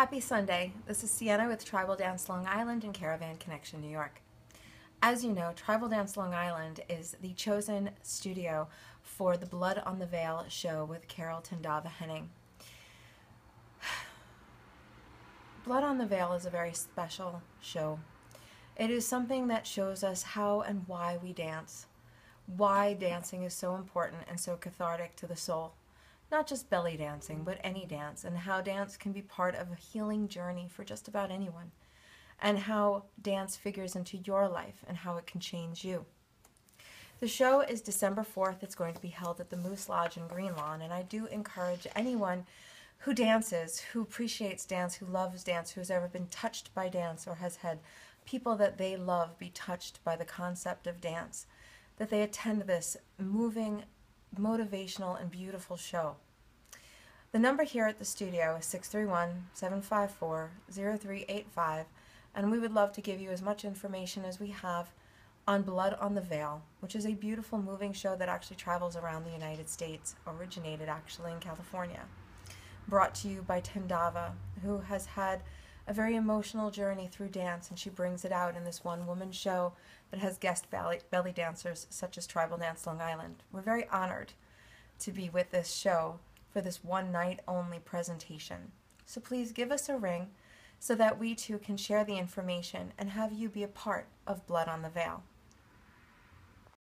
Happy Sunday. This is Cienna with Tribal Dance Long Island and Caravan Connection New York. As you know, Tribal Dance Long Island is the chosen studio for the Blood on the Veil show with Carol Tandava Henning. Blood on the Veil is a very special show. It is something that shows us how and why we dance, why dancing is so important and so cathartic to the soul not just belly dancing, mm. but any dance, and how dance can be part of a healing journey for just about anyone, and how dance figures into your life and how it can change you. The show is December 4th. It's going to be held at the Moose Lodge in Greenlawn, and I do encourage anyone who dances, who appreciates dance, who loves dance, who has ever been touched by dance or has had people that they love be touched by the concept of dance, that they attend this moving, motivational, and beautiful show. The number here at the studio is 631 754 0385, and we would love to give you as much information as we have on Blood on the Veil, which is a beautiful moving show that actually travels around the United States, originated actually in California. Brought to you by Tandava, who has had a very emotional journey through dance, and she brings it out in this one woman show that has guest belly, belly dancers such as Tribal Dance Long Island. We're very honored to be with this show for this one night only presentation. So please give us a ring so that we too can share the information and have you be a part of Blood on the Veil.